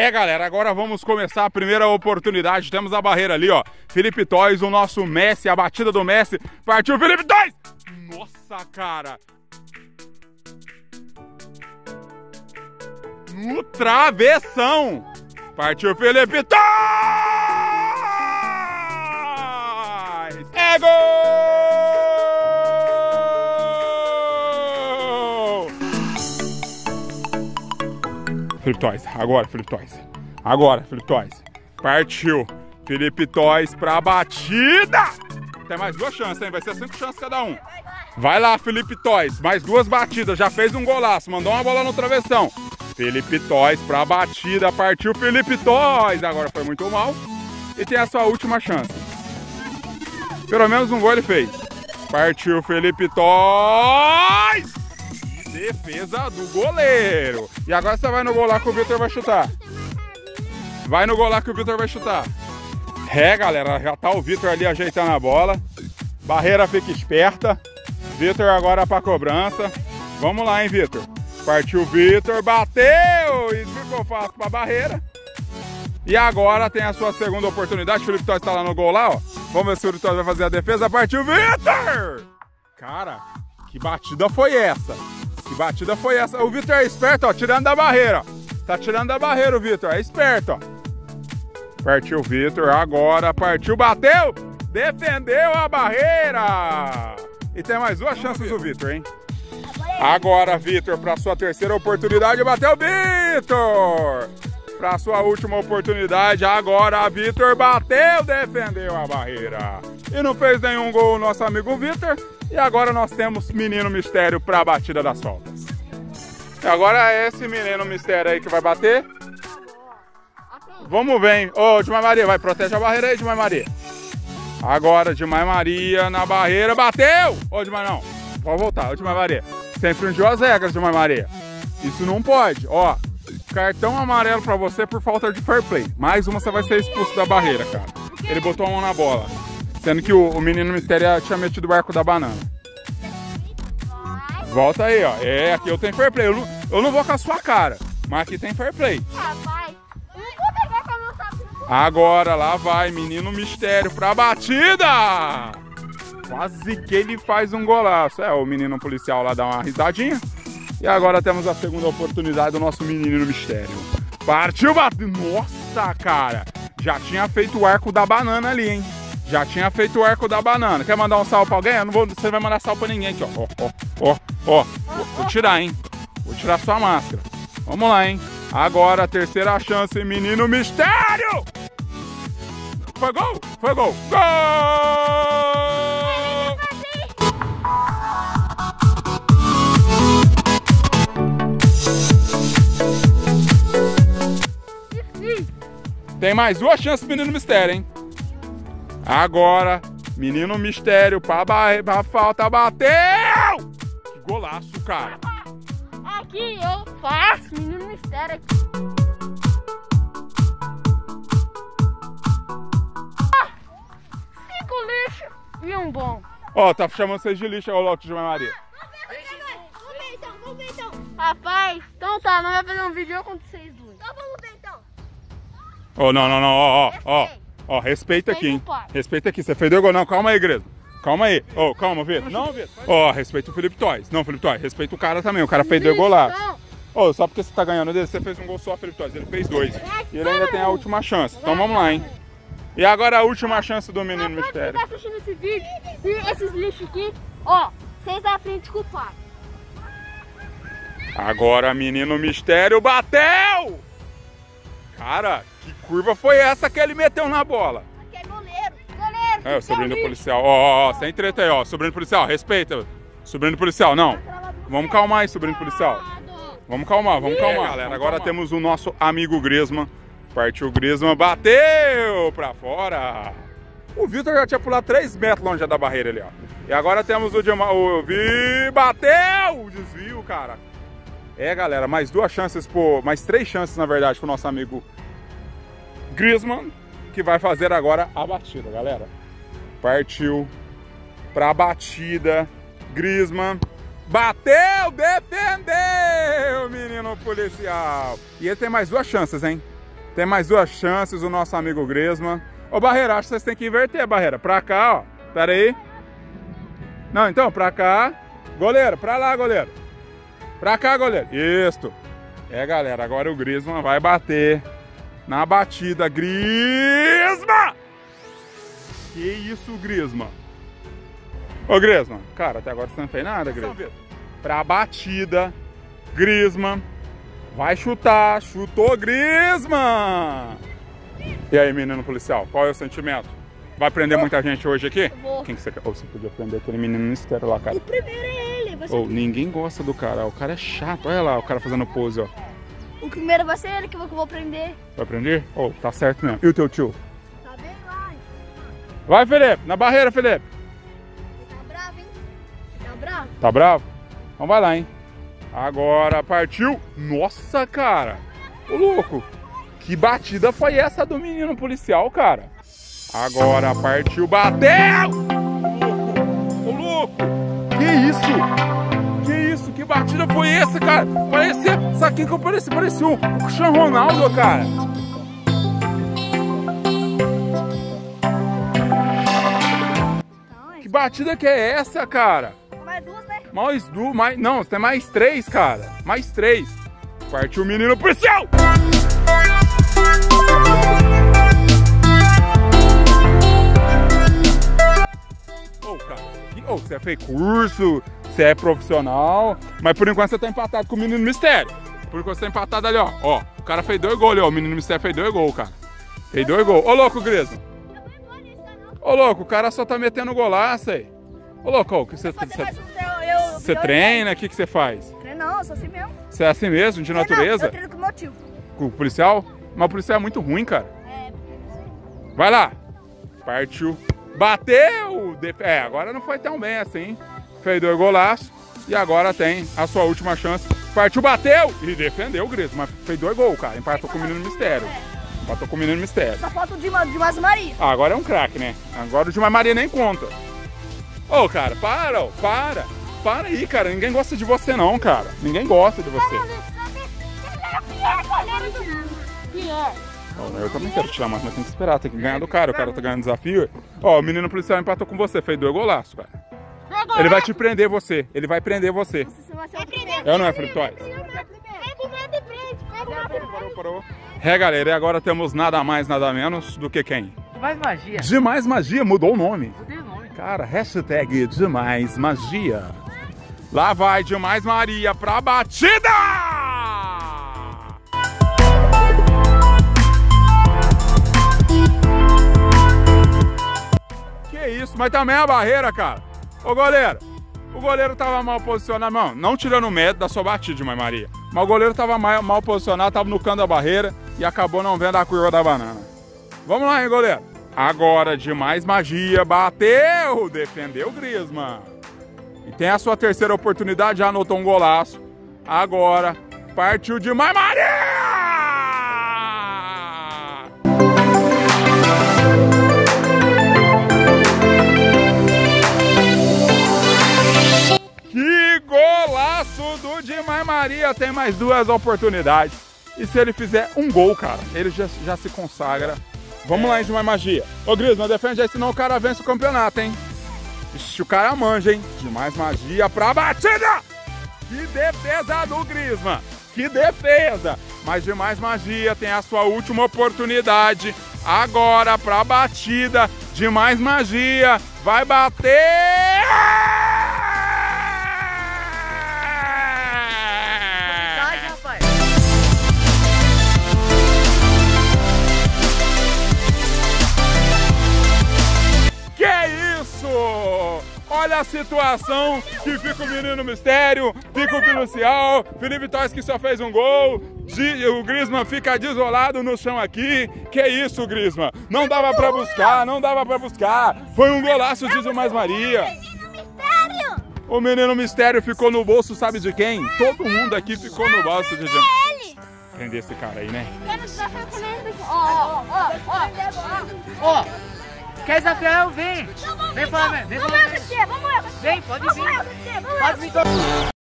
É, galera, agora vamos começar a primeira oportunidade. Temos a barreira ali, ó. Felipe Toys, o nosso Messi, a batida do Messi. Partiu Felipe Toys! Nossa, cara. No travessão. Partiu Felipe Toys! É gol! Felipe Toys, agora, Felipe Toys. Agora, Felipe Toys. Partiu. Felipe Toys pra batida! Tem mais duas chances, hein? Vai ser cinco chances cada um. Vai lá, Felipe Toys. Mais duas batidas. Já fez um golaço. Mandou uma bola no travessão. Felipe Toys pra batida. Partiu Felipe Toys. Agora foi muito mal. E tem a sua última chance. Pelo menos um gol ele fez. Partiu Felipe Toys. Defesa do goleiro. E agora você vai no gol lá que o Vitor vai chutar. Vai no gol lá que o Vitor vai chutar. É, galera, já tá o Vitor ali ajeitando a bola. Barreira fica esperta. Vitor agora pra cobrança. Vamos lá, hein, Vitor. Partiu Vitor, bateu e ficou fácil pra barreira. E agora tem a sua segunda oportunidade. Felipe Toys tá lá no gol lá, ó. Vamos ver se o Toys vai fazer a defesa. Partiu o Vitor! Cara, que batida foi essa? Que batida foi essa? O Vitor é esperto, ó, tirando da barreira. Tá tirando da barreira o Vitor, é esperto, ó. Partiu o Vitor, agora partiu, bateu, defendeu a barreira. E tem mais duas chances o Vitor, hein? Agora, Vitor, para sua terceira oportunidade, bateu o Vitor. Para sua última oportunidade, agora Vitor bateu, defendeu a barreira. E não fez nenhum gol o nosso amigo Vitor. E agora nós temos menino mistério para a batida das faltas. E agora é esse menino mistério aí que vai bater. Vamos ver, hein? Ô, Dimar Maria, vai, protege a barreira aí, Dimar Maria. Agora, Dimar Maria na barreira, bateu! Ô, Dimar, não. Pode voltar, ô, Dimar Maria. Você infringiu as regras, Dimar Maria. Isso não pode. Ó, cartão amarelo pra você por falta de fair play. Mais uma, você vai ser expulso da barreira, cara. Ele botou a mão na bola. Sendo que o, o menino mistério tinha metido o barco da banana. Volta aí, ó. É, aqui eu tenho fair play. Eu não, eu não vou com a sua cara, mas aqui tem fair play. Rapaz, eu não vou pegar com a mão sapato. Agora lá vai, menino mistério pra batida! Quase que ele faz um golaço. É, o menino policial lá dá uma risadinha. E agora temos a segunda oportunidade do nosso menino mistério. Partiu, bateu. Nossa, cara! Já tinha feito o arco da banana ali, hein? Já tinha feito o arco da banana. Quer mandar um salve pra alguém? Eu não vou, você vai mandar salve pra ninguém aqui, ó. Ó, ó, ó, ó. Vou, vou tirar, hein? Vou tirar sua máscara. Vamos lá, hein? Agora terceira chance, menino mistério! Foi gol? Foi gol! Gol! Tem mais duas chances, menino mistério, hein? Agora, menino mistério pra, barre, pra falta, bateu! Que golaço, cara! Aqui eu faço, menino mistério aqui. Ah, Cinco lixo e um bom. Ó, tá chamando vocês de lixo, ô Lote de Maria. Vamos ver então, vamos ver então. Rapaz, então tá, nós vamos fazer um vídeo com vocês dois. Então vamos ver então. Ó, não, não, não, ó, ó, ó. Ó, respeita aqui, hein? Respeita aqui. Você fez dois gols. Não, calma aí, igreja. Calma aí. Ô, calma, Vitor. Não, Vitor. Ó, respeita o Felipe Toys. Não, Felipe Toys, respeita o cara também. O cara fez dois golaços. Ô, só porque você tá ganhando dele, você fez um gol só, Felipe Toys. Ele fez dois. E ele ainda tem a última chance. Então vamos lá, hein? E agora a última chance do menino mistério. Você tá assistindo esse vídeo e esses lixos aqui, ó, vocês à frente culpados. Agora menino mistério bateu! Cara, que curva foi essa que ele meteu na bola? Aqui é goleiro, goleiro. É, o sobrinho do policial. Ó, ó, ó, sem treta aí, ó. Sobrinho do policial, respeita. Sobrinho do policial, não. Vamos calmar aí, sobrinho do policial. Vamos calmar, vamos calmar. galera, agora temos o nosso amigo Grisman. Partiu o Grisman, bateu pra fora. O Vitor já tinha pulado 3 metros longe da barreira ali, ó. E agora temos o, Dima, o Vi, bateu! O desvio, cara. É, galera, mais duas chances, por, mais três chances, na verdade, pro nosso amigo Griezmann, que vai fazer agora a batida, galera. Partiu pra batida. Griezmann bateu, defendeu, menino policial. E ele tem mais duas chances, hein? Tem mais duas chances o nosso amigo Griezmann. Ô, Barreira, acho que vocês têm que inverter, Barreira. Pra cá, ó. Pera aí. Não, então, pra cá. Goleiro, pra lá, goleiro. Pra cá, goleiro. Isso. É, galera, agora o Griezmann vai bater na batida. Griezmann! Que isso, Griezmann? Ô, Griezmann, cara, até agora você não fez nada, Griezmann. Pra batida, Griezmann vai chutar. Chutou, Griezmann! E aí, menino policial, qual é o sentimento? Vai prender muita gente hoje aqui? Vou. Quem que você quer? Ou você podia prender aquele menino no mistério lá, cara. O primeiro é ele. Vai ser... Ou ninguém gosta do cara, o cara é chato. Olha lá, o cara fazendo pose, ó. O primeiro vai ser ele que eu vou- que eu vou prender. Vai prender? Ou tá certo mesmo. E o teu tio? Tá bem lá. Vai, Felipe, na barreira, Felipe. Tá bravo, hein? Tá bravo? Tá bravo? Então vai lá, hein? Agora partiu. Nossa, cara. Ô, louco. Que batida foi essa do menino policial, cara? Agora partiu, bateu! Ô, louco. Ô, louco. Que isso? Batida foi essa, cara? Parecia... Sabe que eu parecia? Parecia o o Cristiano Ronaldo, cara. Então, Que batida que é essa, cara? mais duas, né? Mais duas, mais. Não, tem mais três, cara. Mais três. Partiu o menino policial! Ô, cara, que- ô, você fez curso, você é profissional, mas por enquanto você tá empatado com o menino mistério. Por enquanto você tá empatado ali, ó. Ó, o cara fez dois gols ali, ó. O menino mistério fez dois gols, cara. Fez dois gols. Ô, louco, Grisa. Ô, louco, o cara só tá metendo golaço aí. Ô, louco, ô, que você, você, eu- treina? O que, que você faz? Treino não, eu sou assim mesmo. Você é assim mesmo, de Treino não, natureza? Eu treino com o meu tio. Com o policial? Mas o policial é muito ruim, cara. É, Vai lá. Partiu. Bateu! É, agora não foi tão bem assim. Fez dois golaços. E agora tem a sua última chance. Partiu, bateu! E defendeu o Gris. Mas fez dois gols, cara. Empatou com o menino mistério. Empatou com o menino mistério. só falta o de mais Maria. Ah, agora é um craque, né? Agora o de Maria nem conta. Ô, cara, para, ó, para. Para aí, cara. Ninguém gosta de você, não, cara. Ninguém gosta de você. Ó, Eu também quero tirar, mas nós temos que esperar, tem que ganhar do cara. O cara tá ganhando desafio. Ó, o menino policial empatou com você, fez dois golaços, cara. Ele vai te prender você. Ele vai prender você. É ou não é, Felipe Toys? Frente. Parou. É, galera, e agora temos nada mais, nada menos do que quem? Mais magia. Demais Magia, mudou o nome. Mudei o nome. Cara, hashtag Demais Magia. Lá vai Demais Maria pra batida! Que isso, mas também a barreira, cara. Ô goleiro, o goleiro tava mal posicionado, não, não tirando o mérito da sua batida, Demais Maria. Mas o goleiro tava mal, mal posicionado, tava no canto da barreira e acabou não vendo a curva da banana. Vamos lá, hein, goleiro. Agora, de mais magia, bateu, defendeu o Griezmann. E tem a sua terceira oportunidade, já anotou um golaço. Agora, partiu de mais Maria! Do Dimar Maria! Tem mais duas oportunidades. E se ele fizer um gol, cara, ele já, já se consagra. Vamos lá, hein, Dimar Magia. Ô, Gris, não defende aí, senão o cara vence o campeonato, hein? Ixi, o cara manja, hein? Demais magia pra batida! Que defesa do Grisma! Que defesa! Mas demais magia tem a sua última oportunidade. Agora pra batida. Demais magia. Vai bater! Olha a situação que fica o menino mistério, fica o policial, Felipe Toys que só fez um gol, o Grisman fica desolado no chão aqui. Que isso, Grisman? Não dava pra buscar, não dava pra buscar. Foi um golaço de Mais Maria. Mistério. O menino mistério ficou no bolso, sabe de quem? Todo mundo aqui ficou no bolso. Ele. Prender esse cara aí, né? Ó, ó, ó, Ó, quer desafiar eu? Vem. ó. Vem falar, vem, vem Vamos falar. Vem, pode vir. Pode vir